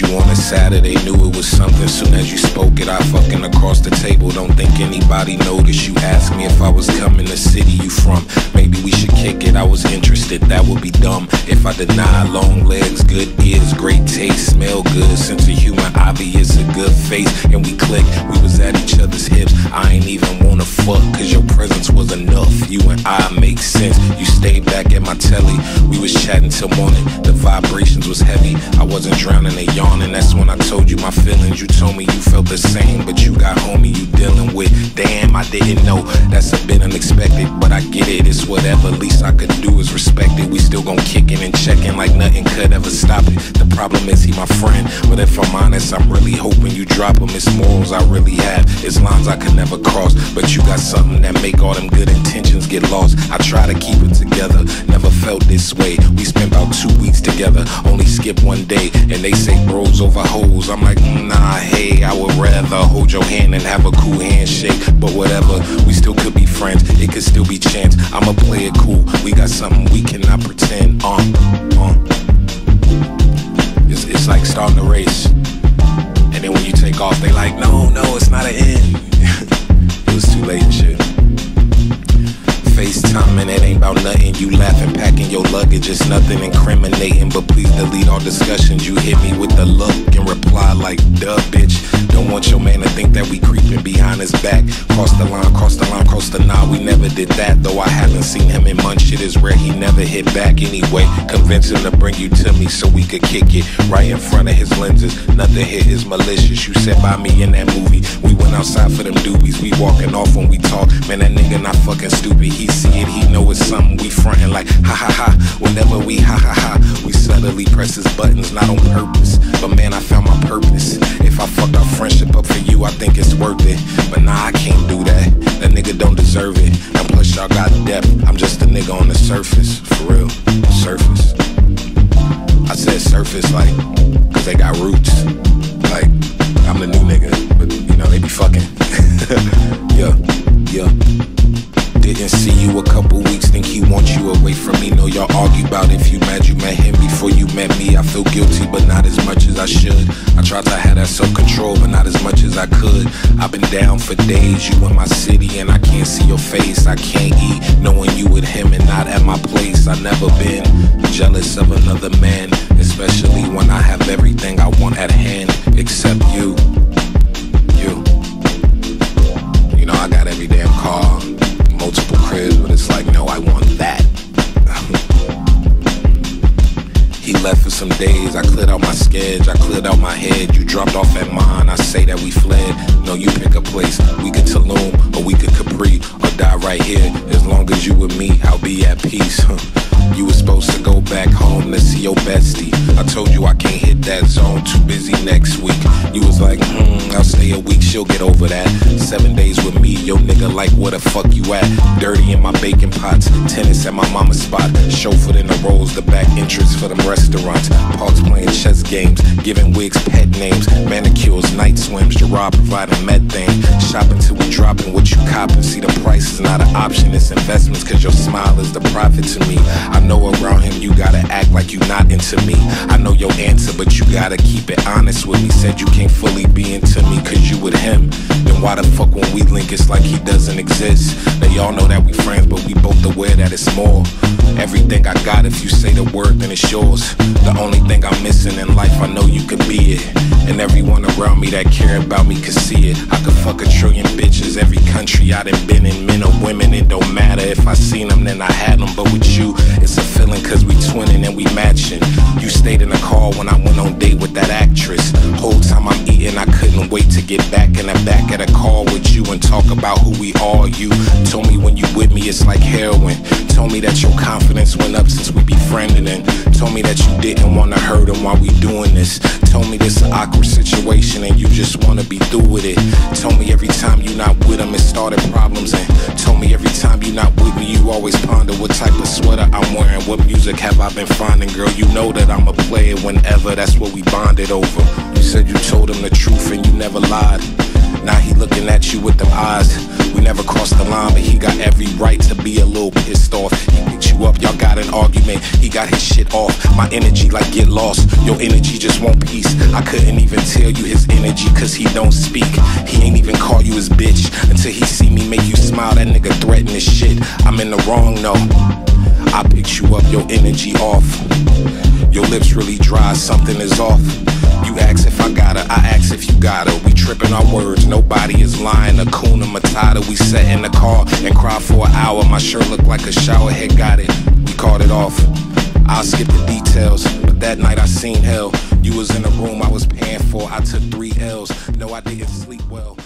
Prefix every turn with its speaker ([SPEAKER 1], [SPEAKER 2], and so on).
[SPEAKER 1] you on a Saturday, knew it was something. Soon as you spoke it, I fucking across the table. Don't think anybody noticed. You asked me if I was coming to city you from. Maybe we should kick it. I was interested. That would be dumb if I deny. Long legs, good ears, great taste, smell good, sense of humor, obvious, a good face, and we click. We was at each other's hips. I ain't even wanna fuck, cause your presence was enough. You and I make sense. You stayed back at my telly. We was chatting till morning. The vibrations was heavy. I wasn't drowning in yawning. That's when I told you my feelings. You told me you felt the same, but you got homie you dealing with. Damn, I didn't know. That's a bit unexpected, but I get it. It's whatever. Least I could do is respect it. We still gon' kick it and checking like nothing could ever stop it. The problem is he my friend, but if I'm honest, I'm really hoping you drop him. It's morals I really have. It's lines I could never cross, but you got something that make all them good intentions get lost. I try to keep it together. Never felt this way. We spent about two weeks together, only skip one day, and they say bros over hoes. I'm like, nah, hey, I would rather hold your hand and have a cool handshake. But whatever, we still could be friends. It could still be chance. I'ma play it cool. We got something we cannot pretend. Uh, uh. It's, it's like starting a race. And then when you take off, they like, no, no, it's not an end. it was too late and shit. And it ain't about nothing. You laughing, packing your luggage, it's nothing incriminating. But please delete all discussions. You hit me with the look and reply like, duh, bitch. Don't want your man to think that we creeping behind his back. Cross the line, cross the line, cross the line. We never did that, though I haven't seen him in months. Shit is rare, he never hit back anyway. Convince him to bring you to me so we could kick it right in front of his lenses. Nothing here is malicious. You sat by me in that movie. We went outside for them doobies. We walking off when we talk. Man, that nigga not fucking stupid. He see he know it's something. We frontin' like ha ha ha. Whenever we ha ha ha, we subtly press his buttons, not on purpose. But man, I found my purpose. If I fuck our friendship up for you, I think it's worth it. But nah, I can't do that. That nigga don't deserve it. And plus, y'all got depth. I'm just a nigga on the surface, for real. Surface. I said surface like, cause they got roots. Like, I'm the new nigga, but you know, they be fucking. yeah, yeah. Didn't see you a couple weeks, think he wants you away from me. Know y'all argue about if you mad you met him before you met me. I feel guilty, but not as much as I should. I tried to have that self control, but not as much as I could. I've been down for days, you in my city, and I can't see your face. I can't eat knowing you with him and not at my place. I never been jealous of another man, especially when I have everything I want at hand, except. You. But it's like, no, I want that. he left for some days, I cleared out my sketch, I cleared out my head. You dropped off at mine, I say that we fled. No, you pick a place, we could Tulum, or we could Capri, or die right here. As long as you with me, I'll be at peace. You were supposed to go back home to see your bestie. I told you I can't hit that zone, too busy next week. You was like, hmm, I'll stay a week, she'll get over that. Seven days with me, yo nigga, like where the fuck you at? Dirty in my baking pots, tennis at my mama's spot. Chauffeured in the rolls, the back entrance for them restaurants. Parks playing chess games, giving wigs pet names. Manicures, night swims, Gerard providing methane. Shopping till we dropping what you copping. See, the price is not an option, it's investments, cause your smile is the profit to me. I know around him you gotta act like you not into me. I know your answer, but you gotta keep it honest with me. Said you can't fully be into like he doesn't exist? They all know that we friends, but we both aware that it's more. Everything I got, if you say the word, then it's yours. The only thing I'm missing in life, I know you could be it. And everyone around me that care about me could see it. I could fuck a trillion bitches, every country I done been in, men or women, it don't matter. If I seen them, then I had them. But with you, it's a feeling cause we twinning and we matching. You stayed in the car when I went on date with that actress. Whole time I'm eating, I couldn't wait to get back in the back at a car with you and talk about who we are. You told me when you with me, it's like heroin. Told me that your confidence went up since we befriended and told me that you didn't wanna hurt him while we doing this. Told me this an awkward situation and you just wanna be through with it. Told me every time you not with him, it started problems and told me every time you not with me, you always ponder what type of sweater I'm wearing. What music have I been finding, girl? You know that I'm a player whenever that's what we bonded over. You said you told him the truth and you never lied. Now he looking at you with them eyes. We never crossed the line, but he got every right to be a little pissed off. He picked you up, y'all got an argument. He got his shit off. My energy like get lost. Your energy just want peace. I couldn't even tell you his energy, cause he don't speak. He ain't even call you his bitch until he see me make you smile. That nigga threaten his shit. I'm in the wrong, no. I picked you up, your energy off. Your lips really dry, something is off. You ask if I got her, I ask if you got her. We tripping our words, nobody is lying. Hakuna Matata, we sat in the car and cried for an hour. My shirt looked like a shower head, got it. We called it off. I'll skip the details, but that night I seen hell. You was in a room I was paying for, I took three L's. No, I didn't sleep well.